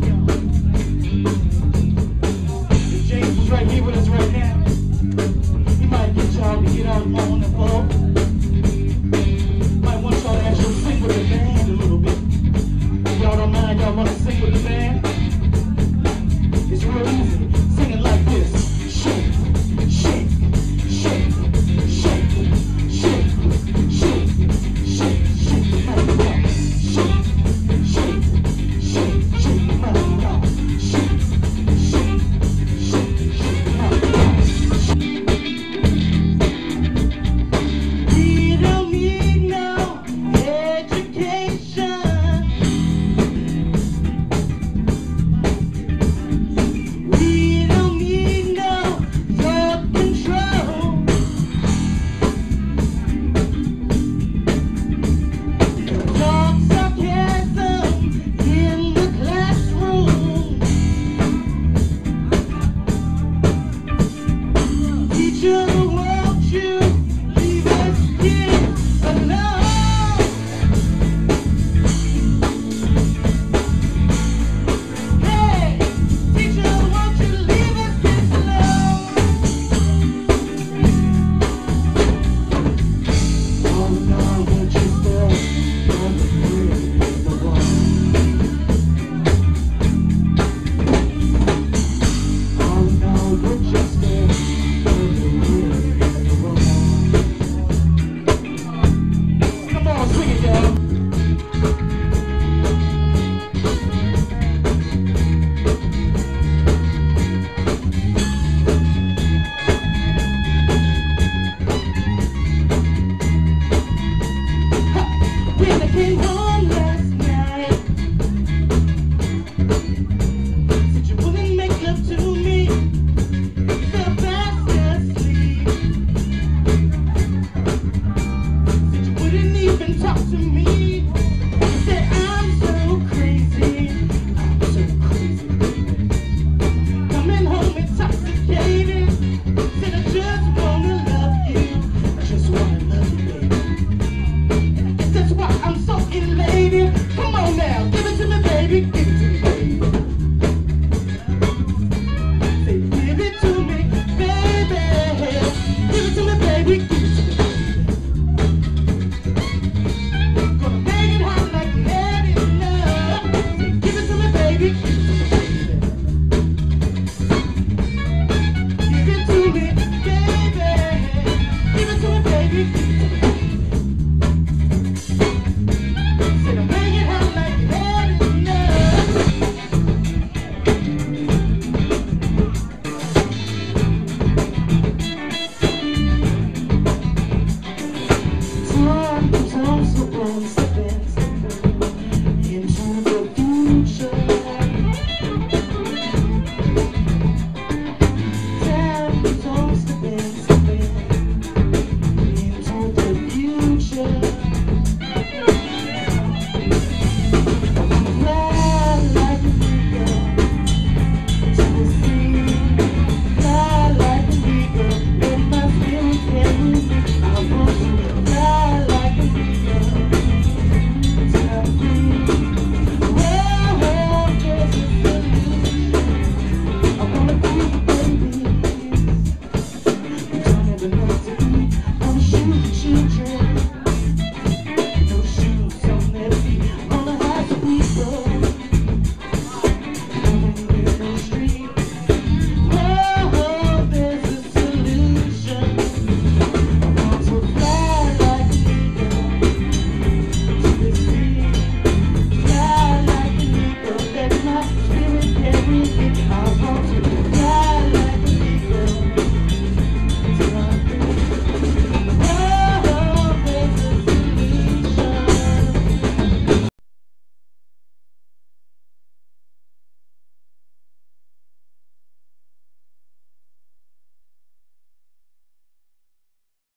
yo.